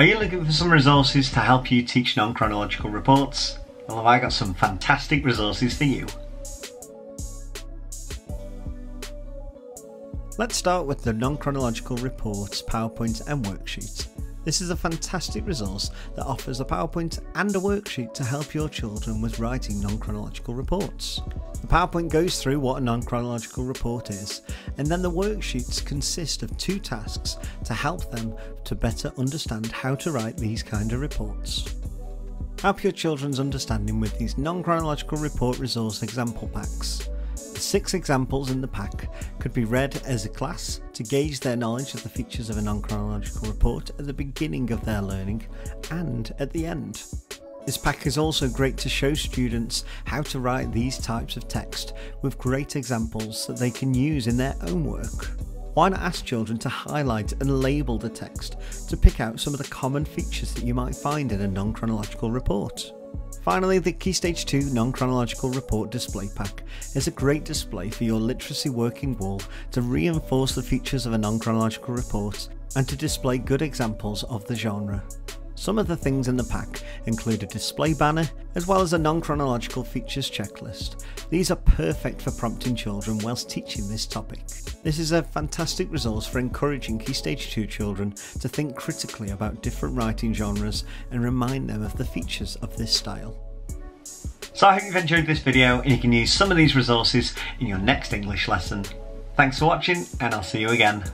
Are you looking for some resources to help you teach non-chronological reports? Well have I got some fantastic resources for you. Let's start with the non-chronological reports, PowerPoint and worksheets. This is a fantastic resource that offers a PowerPoint and a worksheet to help your children with writing non-chronological reports. The PowerPoint goes through what a non-chronological report is, and then the worksheets consist of two tasks to help them to better understand how to write these kind of reports. Help your children's understanding with these non-chronological report resource example packs. Six examples in the pack could be read as a class to gauge their knowledge of the features of a non-chronological report at the beginning of their learning and at the end. This pack is also great to show students how to write these types of text with great examples that they can use in their own work. Why not ask children to highlight and label the text to pick out some of the common features that you might find in a non-chronological report? Finally, the Key Stage 2 Non-Chronological Report Display Pack is a great display for your literacy working wall to reinforce the features of a non-chronological report and to display good examples of the genre. Some of the things in the pack include a display banner as well as a non-chronological features checklist. These are perfect for prompting children whilst teaching this topic. This is a fantastic resource for encouraging Key Stage 2 children to think critically about different writing genres and remind them of the features of this style. So I hope you've enjoyed this video and you can use some of these resources in your next English lesson. Thanks for watching and I'll see you again.